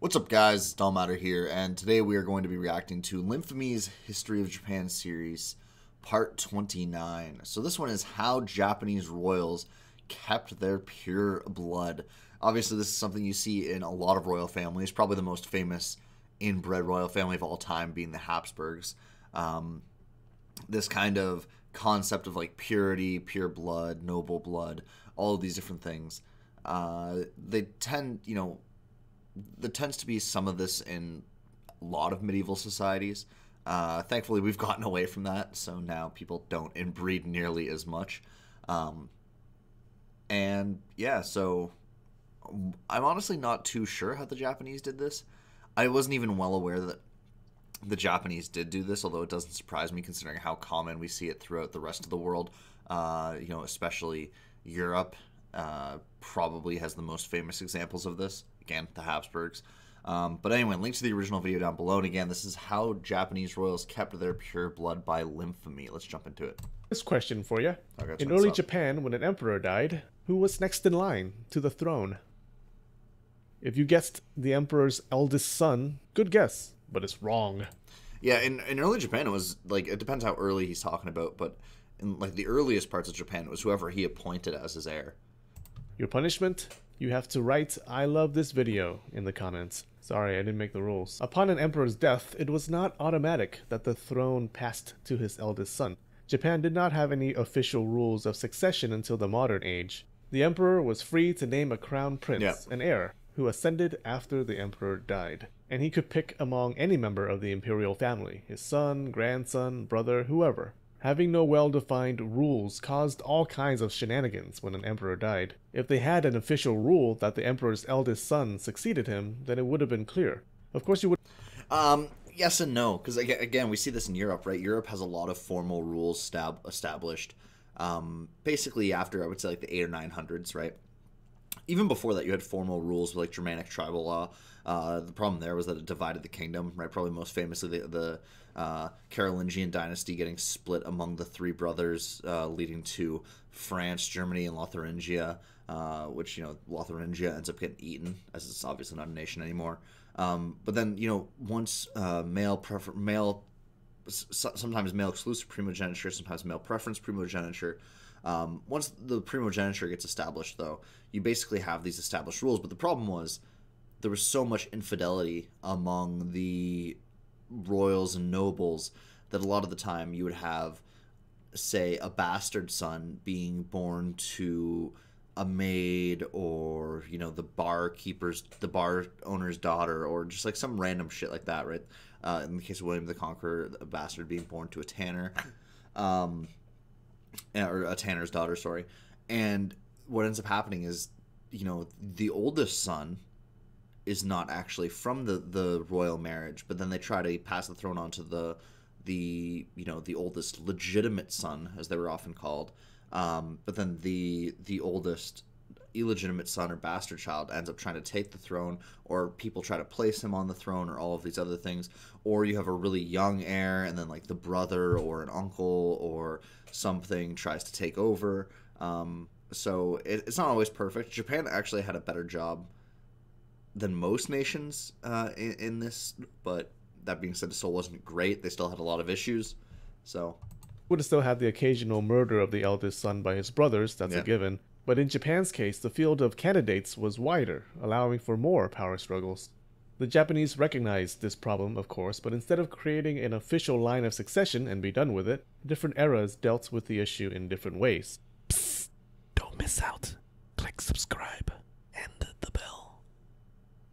What's up guys, it's Dulmater here, and today we are going to be reacting to Linfamy's History of Japan series, part 29. So this one is how Japanese royals kept their pure blood. Obviously this is something you see in a lot of royal families, probably the most famous inbred royal family of all time being the Habsburgs. Um, this kind of concept of like purity, pure blood, noble blood, all of these different things. Uh, they tend, you know, there tends to be some of this in a lot of medieval societies. Uh, thankfully, we've gotten away from that, so now people don't inbreed nearly as much. Um, and yeah, so I'm honestly not too sure how the Japanese did this. I wasn't even well aware that the Japanese did do this, although it doesn't surprise me considering how common we see it throughout the rest of the world. Uh, you know, especially Europe uh, probably has the most famous examples of this again, the Habsburgs. Um, but anyway, link to the original video down below. And again, this is how Japanese royals kept their pure blood by Linfamy. Let's jump into it. This question for you. In early Japan, when an emperor died, who was next in line to the throne? If you guessed the emperor's eldest son, good guess, but it's wrong. Yeah, in, in early Japan, it was like, it depends how early he's talking about, but in like the earliest parts of Japan, it was whoever he appointed as his heir. Your punishment? You have to write I love this video in the comments. Sorry, I didn't make the rules. Upon an emperor's death, it was not automatic that the throne passed to his eldest son. Japan did not have any official rules of succession until the modern age. The emperor was free to name a crown prince, yeah. an heir, who ascended after the emperor died. And he could pick among any member of the imperial family, his son, grandson, brother, whoever. Having no well-defined rules caused all kinds of shenanigans when an emperor died. If they had an official rule that the emperor's eldest son succeeded him, then it would have been clear. Of course you would... Um, yes and no, because again, we see this in Europe, right? Europe has a lot of formal rules stab established, um, basically after, I would say, like the 8 or 900s, right? Even before that, you had formal rules with like Germanic tribal law. Uh, the problem there was that it divided the kingdom, right? Probably most famously the, the uh, Carolingian dynasty getting split among the three brothers, uh, leading to France, Germany, and Lotharingia, uh, which, you know, Lotharingia ends up getting eaten, as it's obviously not a nation anymore. Um, but then, you know, once uh, male prefer- male, sometimes male exclusive primogeniture, sometimes male preference primogeniture. Um, once the primogeniture gets established, though, you basically have these established rules. But the problem was there was so much infidelity among the royals and nobles that a lot of the time you would have say a bastard son being born to a maid or you know the barkeeper's the bar owner's daughter or just like some random shit like that right? Uh, in the case of william the conqueror a bastard being born to a tanner um, or a tanner's daughter sorry. And what ends up happening is you know the oldest son is not actually from the the royal marriage, but then they try to pass the throne on to the the you know the oldest legitimate son, as they were often called. Um, but then the the oldest illegitimate son or bastard child ends up trying to take the throne, or people try to place him on the throne, or all of these other things. Or you have a really young heir, and then like the brother or an uncle or something tries to take over. Um, so it, it's not always perfect. Japan actually had a better job than most nations uh, in, in, this. But that being said, Seoul wasn't great. They still had a lot of issues. So would have still had the occasional murder of the eldest son by his brothers. That's yeah. a given. But in Japan's case, the field of candidates was wider, allowing for more power struggles. The Japanese recognized this problem, of course, but instead of creating an official line of succession and be done with it, different eras dealt with the issue in different ways. Psst, don't miss out. Click subscribe.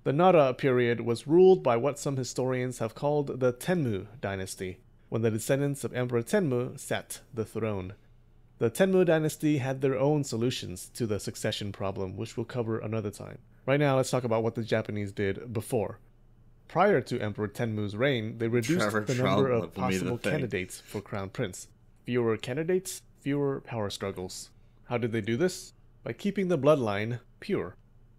The Nara period was ruled by what some historians have called the Tenmu dynasty, when the descendants of Emperor Tenmu sat the throne. The Tenmu dynasty had their own solutions to the succession problem, which we'll cover another time. Right now, let's talk about what the Japanese did before. Prior to Emperor Tenmu's reign, they reduced Trevor the number of possible candidates for crown prince. Fewer candidates, fewer power struggles. How did they do this? By keeping the bloodline pure.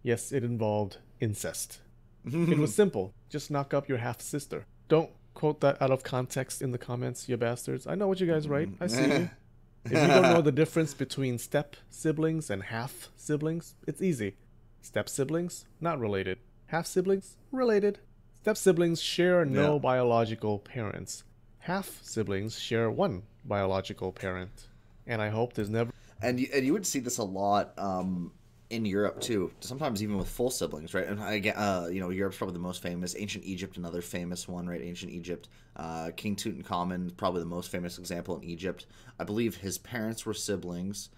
Yes, it involved incest. it was simple. Just knock up your half sister. Don't quote that out of context in the comments, you bastards. I know what you guys write. I see you. If you don't know the difference between step siblings and half siblings, it's easy. Step siblings, not related. Half siblings? Related. Step siblings share no Yeah. biological parents. Half siblings share one biological parent. And I hope there's never and you, and you would see this a lot um, in Europe too. Sometimes even with full siblings, right? And again, uh, you know, Europe's probably the most famous. Ancient Egypt, another famous one, right? Ancient Egypt, uh, King Tutankhamun, probably the most famous example in Egypt. I believe his parents were siblings.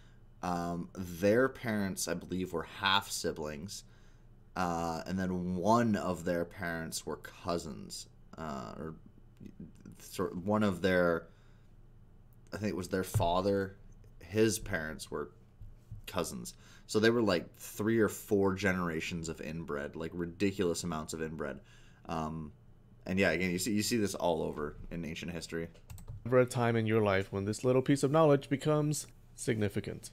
Um, their parents, I believe, were half siblings, uh, and then one of their parents were cousins, uh, or sort one of their. I think it was their father. His parents were cousins. So they were like three or four generations of inbred, like ridiculous amounts of inbred. Um, and yeah, again, you see you see this all over in ancient history. Ever a time in your life when this little piece of knowledge becomes significant.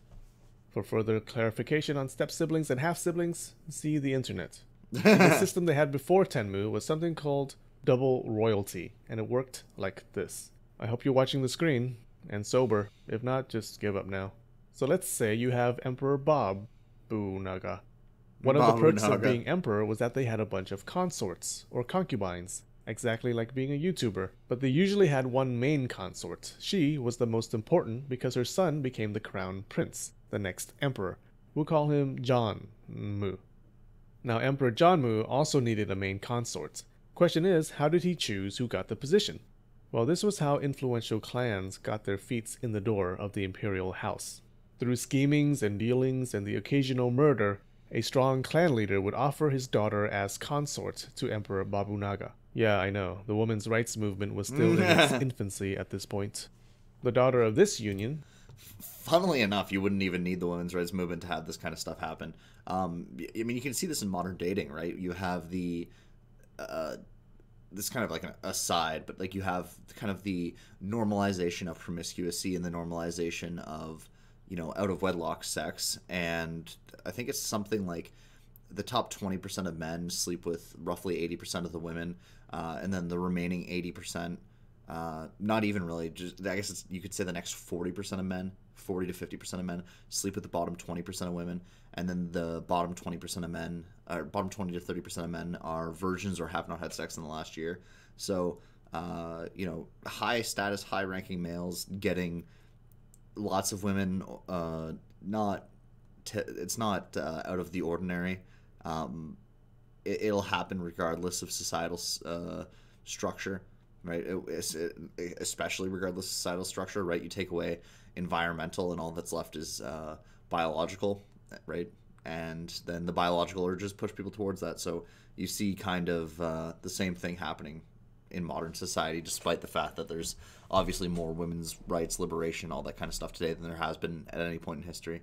For further clarification on step siblings and half siblings, see the internet. the system they had before Tenmu was something called double royalty, and it worked like this. I hope you're watching the screen and sober. If not, just give up now. So let's say you have Emperor Bob Naga. One of the perks of being emperor was that they had a bunch of consorts or concubines, exactly like being a YouTuber. But they usually had one main consort. She was the most important because her son became the crown prince, the next emperor. We'll call him John Mu. Now, Emperor John Mu also needed a main consort. Question is, how did he choose who got the position? Well, this was how influential clans got their feet in the door of the imperial house. Through schemings and dealings and the occasional murder, a strong clan leader would offer his daughter as consort to Emperor Babunaga. Yeah, I know, the women's rights movement was still in its infancy at this point. The daughter of this union, Funnily enough, you wouldn't even need the women's rights movement to have this kind of stuff happen. Um, I mean, you can see this in modern dating, right? You have the uh, this kind of like an aside, but like you have kind of the normalization of promiscuity and the normalization of you know out of wedlock sex, and I think it's something like the top twenty percent of men sleep with roughly eighty percent of the women, uh, and then the remaining eighty percent. Uh, not even really. Just I guess you could say the next forty percent of men, forty to fifty percent of men sleep with the bottom twenty percent of women, and then the bottom twenty percent of men, or bottom twenty to thirty percent of men, are virgins or have not had sex in the last year. So, uh, you know, high status, high ranking males getting lots of women. Uh, not, t- it's not uh, out of the ordinary. Um, it, it'll happen regardless of societal uh, structure right? It- it- especially regardless of societal structure, right? You take away environmental, and all that's left is uh, biological, right? And then the biological urges push people towards that. So you see kind of uh, the same thing happening in modern society, despite the fact that there's obviously more women's rights, liberation, all that kind of stuff today than there has been at any point in history.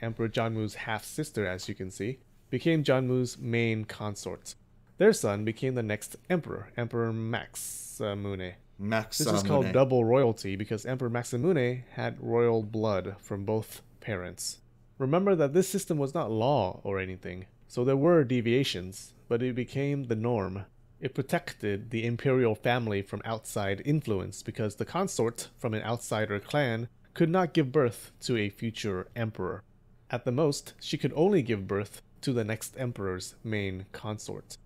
Emperor Jonmu's half sister, as you can see, became Jonmu's main consort. Their son became the next emperor, Emperor Maxamune. Max This is called double royalty because Emperor Maximune had royal blood from both parents. Remember that this system was not law or anything, so there were deviations, but it became the norm. It protected the imperial family from outside influence because the consort from an outsider clan could not give birth to a future emperor. At the most, she could only give birth to the next emperor's main consort.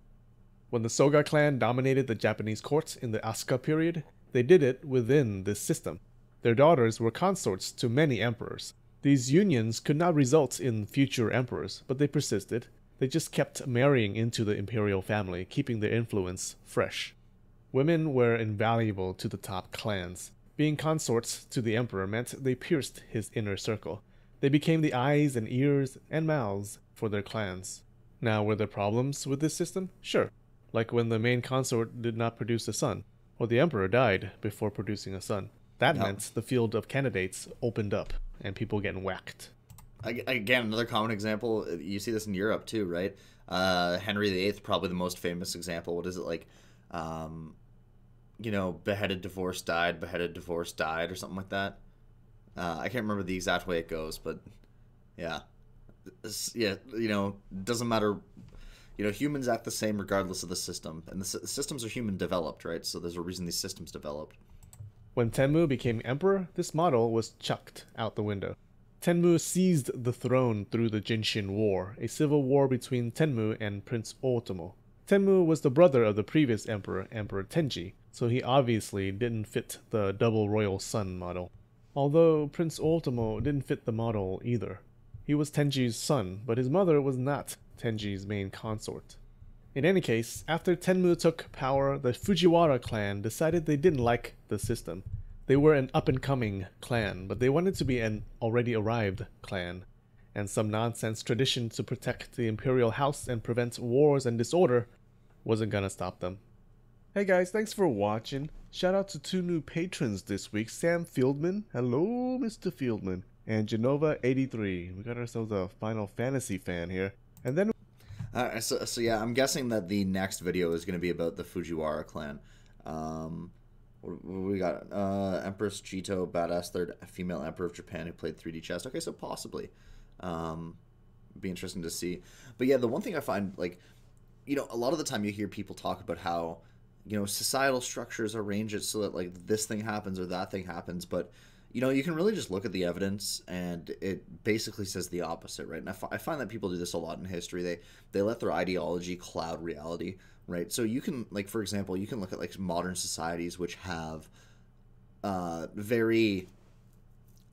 When the Soga clan dominated the Japanese court in the Asuka period, they did it within this system. Their daughters were consorts to many emperors. These unions could not result in future emperors, but they persisted. They just kept marrying into the imperial family, keeping their influence fresh. Women were invaluable to the top clans. Being consorts to the emperor meant they pierced his inner circle. They became the eyes and ears and mouths for their clans. Now, were there problems with this system? Sure. Like when the main consort did not produce a son, or the emperor died before producing a son. That No. meant the field of candidates opened up and people getting whacked. Ag- Again, another common example. You see this in Europe too, right? Uh, Henry VIII, probably the most famous example. What is it like? Um, you know, beheaded, divorced, died, beheaded, divorced, died, or something like that. Uh, I can't remember the exact way it goes, but yeah, yeah. You know, doesn't matter. You know, humans act the same regardless of the system, and the sy- systems are human developed, right? So there's a reason these systems developed. When Tenmu became emperor, this model was chucked out the window. Tenmu seized the throne through the Jinshin War, a civil war between Tenmu and Prince Otomo. Tenmu was the brother of the previous emperor, Emperor Tenji, so he obviously didn't fit the double royal son model. Although Prince Otomo didn't fit the model either. He was Tenji's son, but his mother was not Tenji's main consort. In any case, after Tenmu took power, the Fujiwara clan decided they didn't like the system they were an up and coming clan, but they wanted to be an already arrived clan. And some nonsense tradition to protect the imperial house and prevent wars and disorder wasn't gonna stop them. Hey guys, thanks for watching. Shout out to two new patrons this week Sam Fieldman. Hello, Mr. Fieldman. And Genova83. We got ourselves a Final Fantasy fan here. And then. Uh, so, so, yeah, I'm guessing that the next video is going to be about the Fujiwara clan. Um, we got uh, Empress Jito, badass third female emperor of Japan who played 3D chess. Okay, so possibly, um, be interesting to see. But yeah, the one thing I find like, you know, a lot of the time you hear people talk about how, you know, societal structures arrange it so that like this thing happens or that thing happens, but you know, you can really just look at the evidence and it basically says the opposite, right? And I, find that people do this a lot in history. They they let their ideology cloud reality right? So you can, like, for example, you can look at like modern societies which have uh, very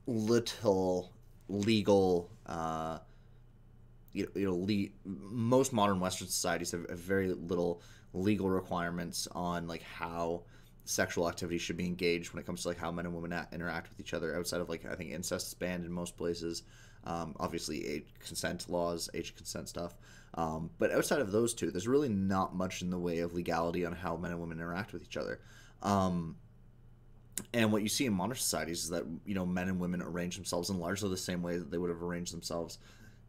little legal, uh, you know, you know le- most modern Western societies have, have very little legal requirements on like how sexual activity should be engaged when it comes to like how men and women interact with each other outside of like I think incest is banned in most places. Um, obviously, age consent laws, age consent stuff. Um, but outside of those two, there's really not much in the way of legality on how men and women interact with each other. Um, and what you see in modern societies is that you know men and women arrange themselves in largely the same way that they would have arranged themselves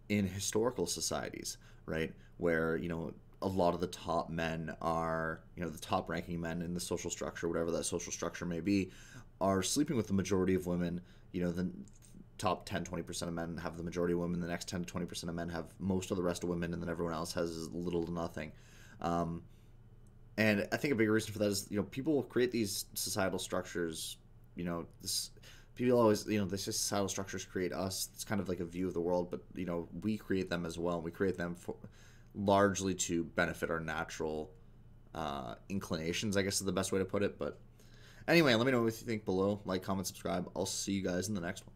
in historical societies, right? Where you know a lot of the top men are you know the top ranking men in the social structure, whatever that social structure may be, are sleeping with the majority of women. You know the top 10 20% of men have the majority of women. The next 10 to 20% of men have most of the rest of women and then everyone else has little to nothing. Um, and i think a big reason for that is you know people create these societal structures you know this people always you know this societal structures create us. It's kind of like a view of the world but you know we create them as well we create them for largely to benefit our natural uh, inclinations i guess is the best way to put it but anyway let me know what you think below. Like comment subscribe. I'll see you guys in the next one